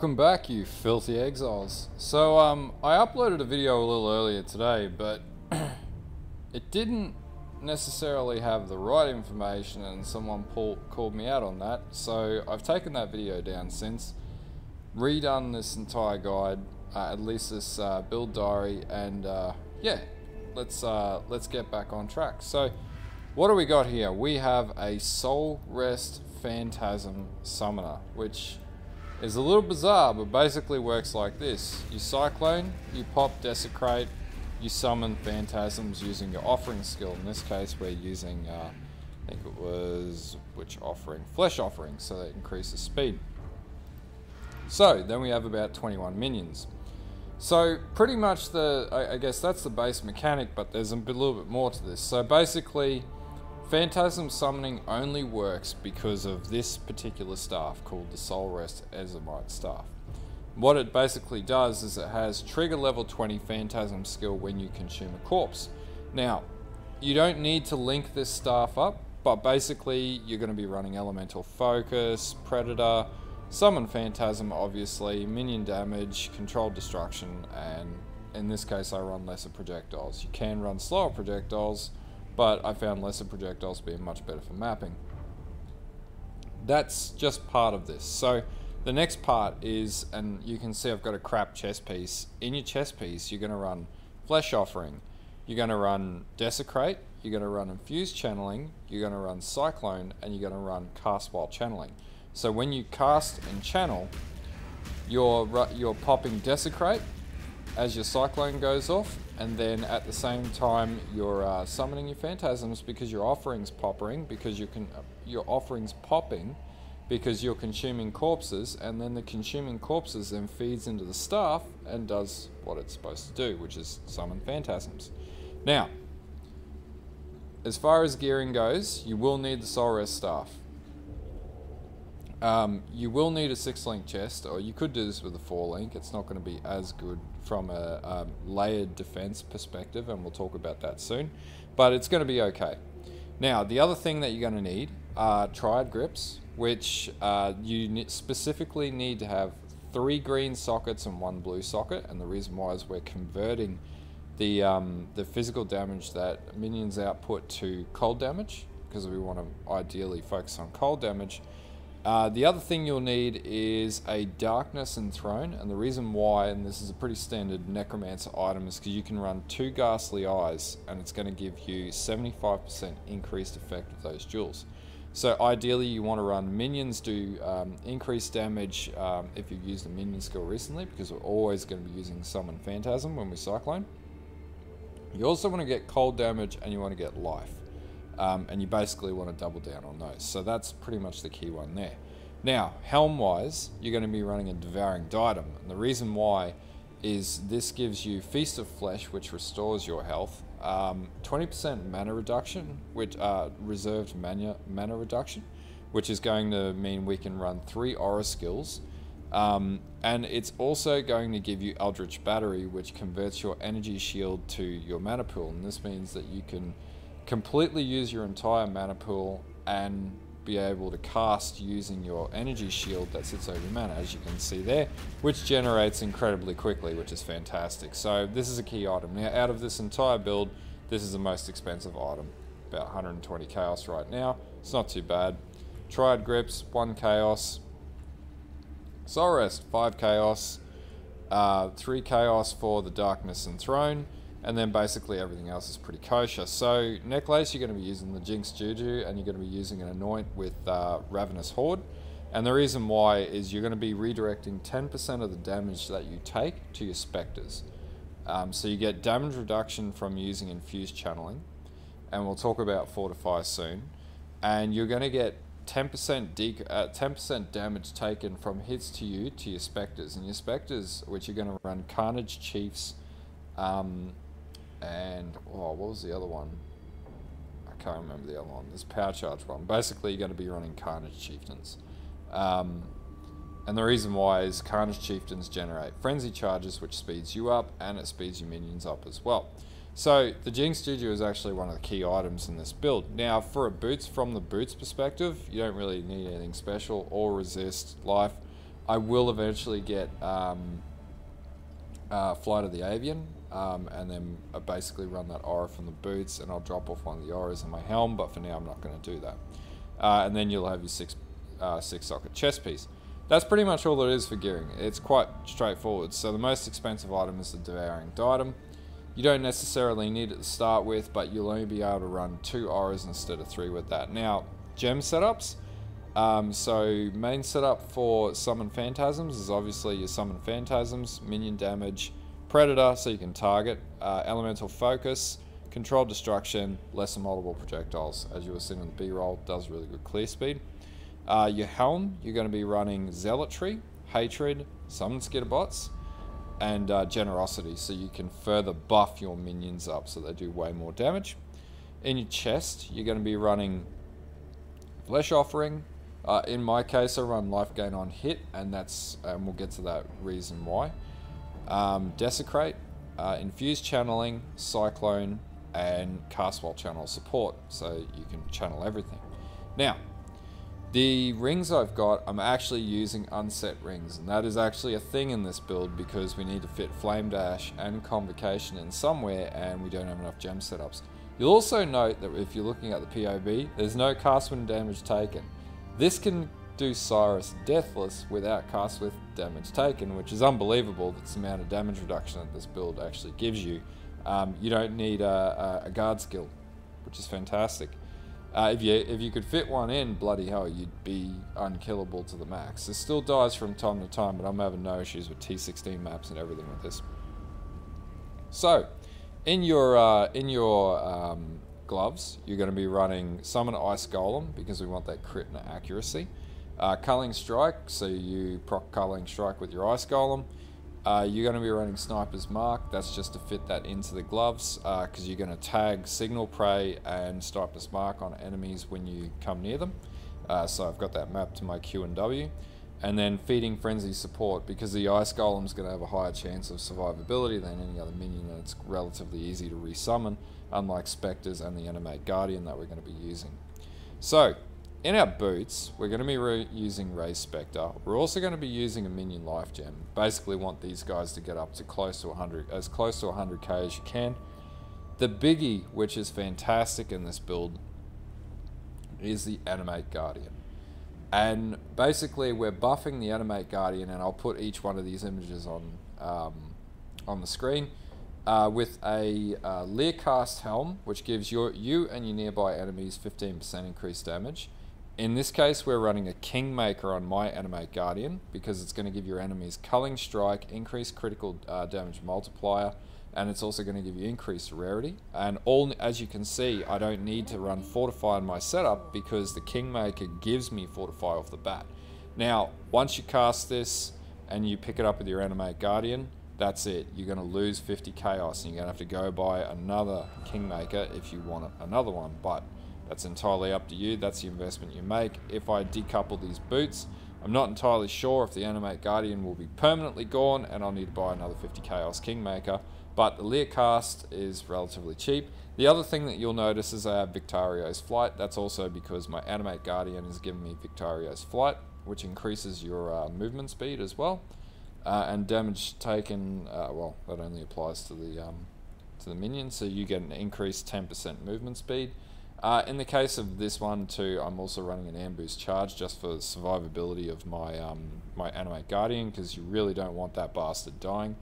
Welcome back, you filthy exiles. So, um, I uploaded a video a little earlier today, but it didn't necessarily have the right information, and someone pull, called me out on that. So, I've taken that video down since, redone this entire guide, uh, at least this uh, build diary, and uh, yeah, let's uh, let's get back on track. So, what do we got here? We have a Soulwrest Phantasm Summoner, which is a little bizarre, but basically works like this. You Cyclone, you pop Desecrate, you summon Phantasms using your Offering skill. In this case, we're using, uh, I think it was, which offering? Flesh Offering, so that increases speed. So, then we have about 21 minions. So, pretty much the, I, I guess that's the base mechanic, but there's a little bit more to this. So basically, Phantasm summoning only works because of this particular staff called the Soul Rest Ezomyte staff. What it basically does is it has trigger level 20 Phantasm skill when you consume a corpse. Now, you don't need to link this staff up, but basically you're going to be running Elemental Focus, Predator, Summon Phantasm obviously, Minion Damage, Controlled Destruction, and in this case I run lesser projectiles. You can run slower projectiles, but I found lesser projectiles being much better for mapping. That's just part of this. So the next part is, and you can see I've got a crap chest piece. In your chest piece, you're going to run Flesh Offering, you're going to run Desecrate, you're going to run Infused Channeling, you're going to run Cyclone, and you're going to run Cast While Channeling. So when you cast and channel, you're, you're popping Desecrate as your Cyclone goes off, and then at the same time you're uh, summoning your phantasms because your offerings popping because you can your offerings popping because you're consuming corpses and then the consuming corpses then feeds into the staff and does what it's supposed to do which is summon phantasms. Now as far as gearing goes you will need the Soulwrest staff um, you will need a six link chest, or you could do this with a four link. It's not going to be as good from a um, layered defense perspective, and we'll talk about that soon, but it's going to be okay. Now, the other thing that you're going to need are triad grips, which uh, you specifically need to have three green sockets and one blue socket, and the reason why is we're converting the, um, the physical damage that minions output to cold damage, because we want to ideally focus on cold damage, uh, the other thing you'll need is a Darkness Enthroned, and the reason why, and this is a pretty standard Necromancer item, is because you can run two Ghastly Eyes, and it's going to give you 75% increased effect of those jewels. So ideally you want to run minions do um, increased damage um, if you've used the minion skill recently, because we're always going to be using Summon Phantasm when we Cyclone. You also want to get cold damage, and you want to get life. Um, and you basically want to double down on those. So that's pretty much the key one there. Now, helm-wise, you're going to be running a Devouring Diadem. And the reason why is this gives you Feast of Flesh, which restores your health, 20% um, mana reduction, which uh, reserved mana, mana reduction, which is going to mean we can run three aura skills. Um, and it's also going to give you Eldritch Battery, which converts your energy shield to your mana pool. And this means that you can completely use your entire mana pool and be able to cast using your energy shield that sits over your mana, as you can see there, which generates incredibly quickly, which is fantastic. So this is a key item. Now, out of this entire build, this is the most expensive item, about 120 chaos right now. It's not too bad. Triad grips, one chaos. Soulwrest, five chaos. Uh, three chaos for the darkness enthroned and then basically everything else is pretty kosher. So necklace, you're going to be using the Jinx Juju, and you're going to be using an anoint with uh, Ravenous Horde. And the reason why is you're going to be redirecting 10% of the damage that you take to your specters. Um, so you get damage reduction from using infused channeling, and we'll talk about fortify soon. And you're going to get 10% uh, 10% damage taken from hits to you to your specters, and your specters, which you're going to run Carnage Chiefs. Um, and oh, what was the other one? I can't remember the other one. This power charge one. Basically, you're going to be running Carnage Chieftains. Um, and the reason why is Carnage Chieftains generate frenzy charges, which speeds you up, and it speeds your minions up as well. So the Jinx Juju is actually one of the key items in this build. Now, for a boots, from the boots perspective, you don't really need anything special or resist life. I will eventually get um, uh, Flight of the Avian, um, and then I basically run that aura from the boots, and I'll drop off one of the auras in my helm. But for now, I'm not going to do that. Uh, and then you'll have your six uh, six socket chest piece. That's pretty much all there is for gearing. It's quite straightforward. So the most expensive item is the Devouring Diadem. You don't necessarily need it to start with, but you'll only be able to run two auras instead of three with that. Now, gem setups. Um, so main setup for Summon Phantasms is obviously your Summon Phantasms, minion damage, Predator, so you can target, uh, Elemental Focus, Controlled Destruction, lesser multiple projectiles. As you were seeing in the B-roll, does really good clear speed. Uh, your helm, you're going to be running Zealotry, Hatred, Summon Skitterbots, and uh, Generosity, so you can further buff your minions up so they do way more damage. In your chest, you're going to be running Flesh Offering. Uh, in my case, I run Life Gain on hit, and that's and we'll get to that reason why. Um, Desecrate, uh, Infused Channeling, Cyclone, and Cast While Channel Support, so you can channel everything. Now, the rings I've got, I'm actually using unset rings, and that is actually a thing in this build because we need to fit Flame Dash and Convocation in somewhere, and we don't have enough gem setups. You'll also note that if you're looking at the POB, there's no cast damage taken. This can do Sirus deathless without cast with damage taken, which is unbelievable. That's the amount of damage reduction that this build actually gives you. Um, you don't need a, a guard skill, which is fantastic. Uh, if you if you could fit one in, bloody hell, you'd be unkillable to the max. It still dies from time to time, but I'm having no issues with T16 maps and everything with this. So, in your uh, in your um, gloves, you're going to be running Summon Ice Golem because we want that crit and accuracy. Uh, Culling Strike, so you proc Culling Strike with your Ice Golem. Uh, you're going to be running Sniper's Mark, that's just to fit that into the gloves, because uh, you're going to tag Signal Prey and Sniper's Mark on enemies when you come near them. Uh, so I've got that mapped to my Q and W. And then Feeding Frenzy support, because the Ice Golem's going to have a higher chance of survivability than any other minion, and it's relatively easy to resummon, unlike Spectres and the Animate Guardian that we're going to be using. So, in our boots, we're going to be using Ray Spectre. We're also going to be using a Minion Life Gem. Basically want these guys to get up to close to 100, as close to 100k as you can. The biggie, which is fantastic in this build, is the Animate Guardian. And basically we're buffing the Animate Guardian, and I'll put each one of these images on, um, on the screen. Uh, with a uh, Leer Cast Helm, which gives your, you and your nearby enemies 15% increased damage. In this case, we're running a Kingmaker on my Animate Guardian because it's going to give your enemies Culling Strike, increased critical uh, damage multiplier, and it's also going to give you increased rarity. And all, as you can see, I don't need to run Fortify in my setup because the Kingmaker gives me Fortify off the bat. Now, once you cast this and you pick it up with your Animate Guardian, that's it. You're going to lose 50 Chaos and you're going to have to go buy another Kingmaker if you want another one. But that's entirely up to you. That's the investment you make. If I decouple these boots, I'm not entirely sure if the Animate Guardian will be permanently gone and I'll need to buy another 50 Chaos Kingmaker. But the Leer Cast is relatively cheap. The other thing that you'll notice is I have Victario's Flight. That's also because my Animate Guardian has given me Victario's Flight, which increases your uh, movement speed as well. Uh, and damage taken, uh, well, that only applies to the um, to the minion, so you get an increased 10% movement speed. Uh, in the case of this one too, I'm also running an Ambu's Charge just for survivability of my um, my Animate Guardian because you really don't want that bastard dying.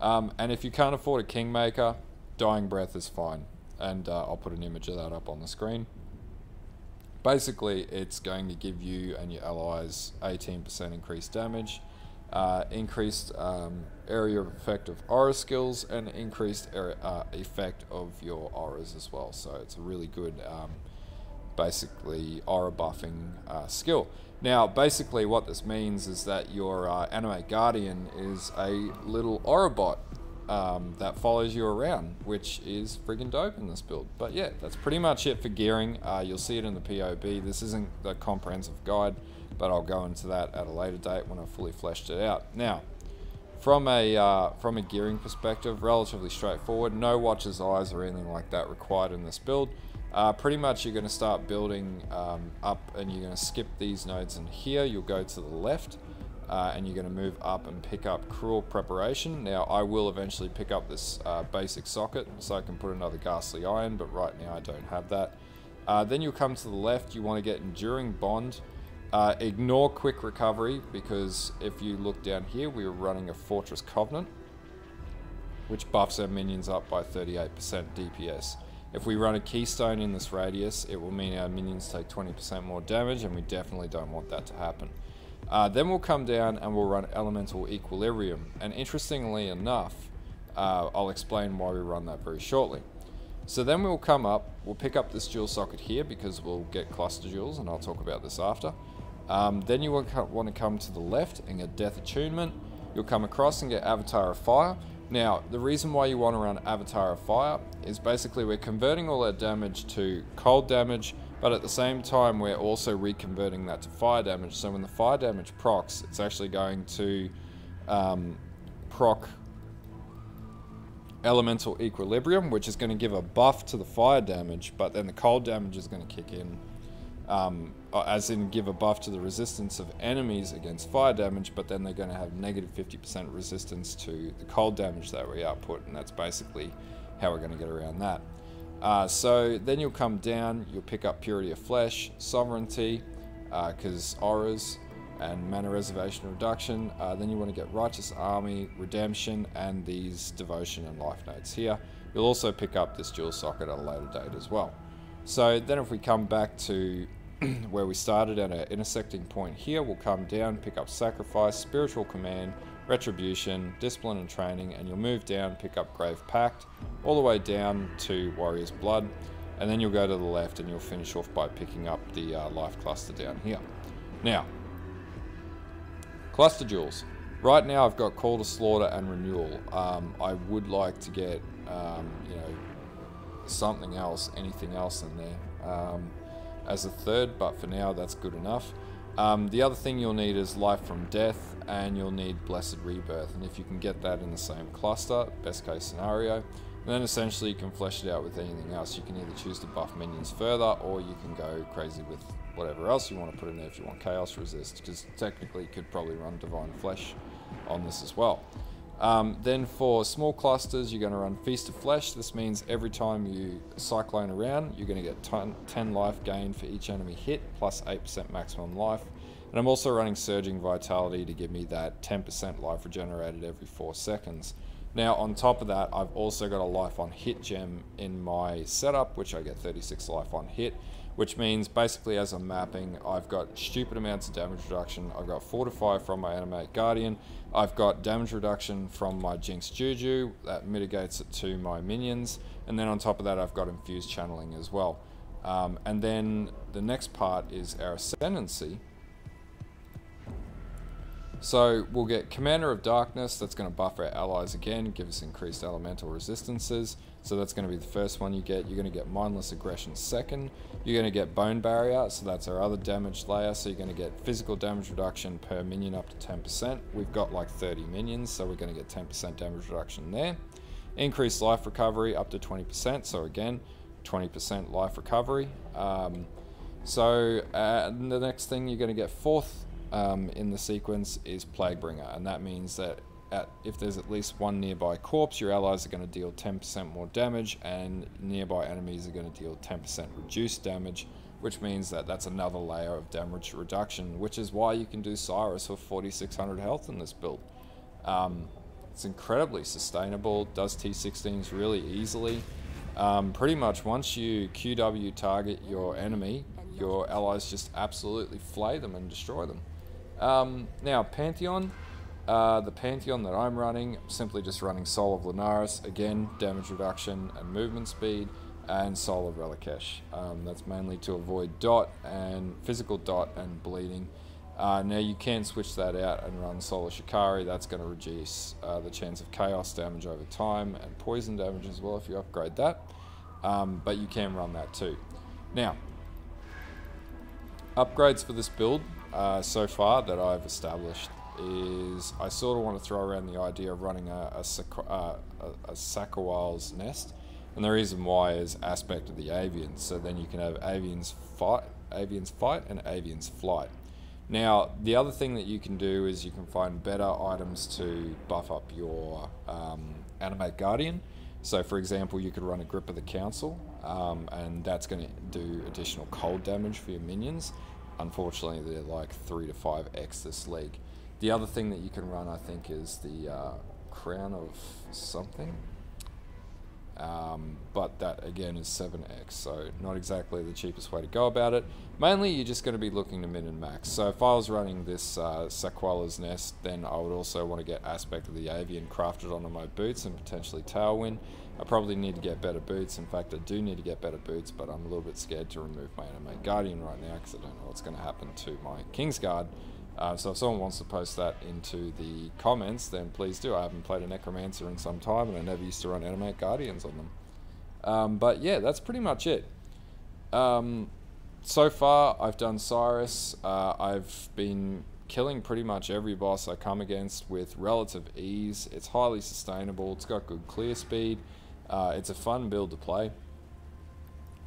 Um, and if you can't afford a Kingmaker, Dying Breath is fine. And uh, I'll put an image of that up on the screen. Basically, it's going to give you and your allies 18% increased damage, uh, increased um, area of effect of aura skills and increased area, uh, effect of your auras as well. So it's a really good, um, basically, aura buffing uh, skill. Now, basically what this means is that your uh, Animate Guardian is a little aura bot um, that follows you around, which is friggin' dope in this build. But yeah, that's pretty much it for gearing. Uh, you'll see it in the POB. This isn't the comprehensive guide, but I'll go into that at a later date when I've fully fleshed it out. Now, from a uh, from a gearing perspective, relatively straightforward. No watcher's eyes or anything like that required in this build. Uh, pretty much you're going to start building um, up and you're going to skip these nodes in here. You'll go to the left uh, and you're going to move up and pick up Cruel Preparation. Now, I will eventually pick up this uh, basic socket so I can put another Ghastly Eye, but right now I don't have that. Uh, then you'll come to the left, you want to get Enduring Bond. Uh, ignore Quick Recovery because if you look down here, we are running a Fortress Covenant, which buffs our minions up by 38% DPS. If we run a Keystone in this radius, it will mean our minions take 20% more damage, and we definitely don't want that to happen. Uh, then we'll come down and we'll run Elemental Equilibrium. And interestingly enough, uh, I'll explain why we run that very shortly. So then we'll come up, we'll pick up this jewel socket here because we'll get cluster jewels and I'll talk about this after. Um, then you want to come to the left and get Death Attunement. You'll come across and get Avatar of Fire. Now, the reason why you want to run Avatar of Fire is basically we're converting all our damage to cold damage but at the same time, we're also reconverting that to fire damage. So when the fire damage procs, it's actually going to um, proc elemental equilibrium, which is going to give a buff to the fire damage, but then the cold damage is going to kick in, um, as in give a buff to the resistance of enemies against fire damage, but then they're going to have negative 50% resistance to the cold damage that we output, and that's basically how we're going to get around that. Uh, so then you'll come down, you'll pick up Purity of Flesh, Sovereignty, because uh, Auras, and Mana Reservation Reduction. Uh, then you want to get Righteous Army, Redemption, and these Devotion and Life Notes here. You'll also pick up this dual Socket at a later date as well. So then if we come back to where we started at an intersecting point here, we'll come down, pick up Sacrifice, Spiritual Command, Retribution, Discipline and Training, and you'll move down, pick up Grave Pact, all the way down to Warrior's Blood, and then you'll go to the left and you'll finish off by picking up the uh, Life Cluster down here. Now, Cluster Jewels. Right now I've got Call to Slaughter and Renewal. Um, I would like to get, um, you know, something else, anything else in there um, as a third, but for now that's good enough. Um, the other thing you'll need is Life from Death, and you'll need Blessed Rebirth. And if you can get that in the same cluster, best case scenario, then essentially you can flesh it out with anything else. You can either choose to buff minions further, or you can go crazy with whatever else you want to put in there if you want Chaos Resist, because technically you could probably run Divine Flesh on this as well. Um, then for small clusters, you're going to run Feast of Flesh. This means every time you cyclone around, you're going to get 10 life gain for each enemy hit, plus 8% maximum life. And I'm also running Surging Vitality to give me that 10% life regenerated every 4 seconds. Now on top of that, I've also got a life on hit gem in my setup, which I get 36 life on hit, which means basically as I'm mapping, I've got stupid amounts of damage reduction. I've got Fortify from my Animate Guardian. I've got damage reduction from my Jinx Juju that mitigates it to my minions. And then on top of that, I've got Infused Channeling as well. Um, and then the next part is our Ascendancy, so we'll get Commander of Darkness, that's going to buff our allies again, give us increased elemental resistances. So that's going to be the first one you get. You're going to get Mindless Aggression second. You're going to get Bone Barrier, so that's our other damage layer. So you're going to get physical damage reduction per minion up to 10%. We've got like 30 minions, so we're going to get 10% damage reduction there. Increased life recovery up to 20%, so again, 20% life recovery. Um, so uh, the next thing you're going to get fourth um, in the sequence is Plaguebringer, and that means that at, if there's at least one nearby corpse, your allies are going to deal 10% more damage, and nearby enemies are going to deal 10% reduced damage, which means that that's another layer of damage reduction, which is why you can do Sirus for 4600 health in this build. Um, it's incredibly sustainable, does T16s really easily. Um, pretty much once you QW target your enemy, your allies just absolutely flay them and destroy them. Um, now, Pantheon. Uh, the Pantheon that I'm running, simply just running Soul of Lunaris. Again, damage reduction and movement speed, and Soul of Ralakesh. Um, that's mainly to avoid dot and physical dot and bleeding. Uh, now you can switch that out and run Soul of Shikari. That's going to reduce uh, the chance of chaos damage over time and poison damage as well if you upgrade that. Um, but you can run that too. Now, upgrades for this build uh, so far that I've established is I sort of want to throw around the idea of running a, a, uh, a, a nest. And the reason why is aspect of the avians. So then you can have avians fight, avians fight and avians flight. Now, the other thing that you can do is you can find better items to buff up your um, Animate Guardian. So, for example, you could run a Grip of the Council, um, and that's going to do additional cold damage for your minions. Unfortunately, they're like 3 to 5x this league. The other thing that you can run, I think, is the uh, Crown of something. Um, but that again is 7x, so not exactly the cheapest way to go about it. Mainly, you're just going to be looking to min and max. So if I was running this uh, Saqawal's Nest, then I would also want to get Aspect of the Avian crafted onto my boots and potentially Tailwind. I probably need to get better boots. In fact, I do need to get better boots, but I'm a little bit scared to remove my Animate Guardian right now because I don't know what's going to happen to my Kingsguard. Uh, so if someone wants to post that into the comments, then please do. I haven't played a Necromancer in some time, and I never used to run Animate Guardians on them. Um, but yeah, that's pretty much it. Um, so far, I've done Sirus. Uh, I've been killing pretty much every boss I come against with relative ease. It's highly sustainable. It's got good clear speed. Uh, it's a fun build to play.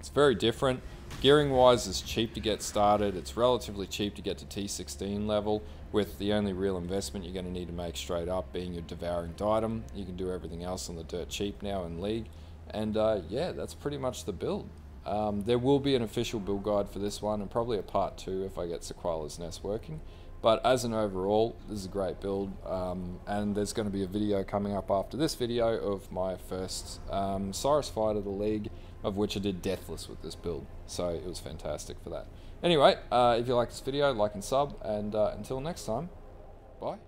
It's very different. Gearing wise is cheap to get started. It's relatively cheap to get to T16 level with the only real investment you're going to need to make straight up being your Devouring Diadem. You can do everything else on the dirt cheap now in League. And uh, yeah, that's pretty much the build. Um, there will be an official build guide for this one and probably a part two if I get Saqawal's Nest working. But as an overall, this is a great build. Um, and there's going to be a video coming up after this video of my first um, Sirus fight of the League of which I did Deathless with this build. So it was fantastic for that. Anyway, uh, if you like this video, like and sub, and uh, until next time, bye.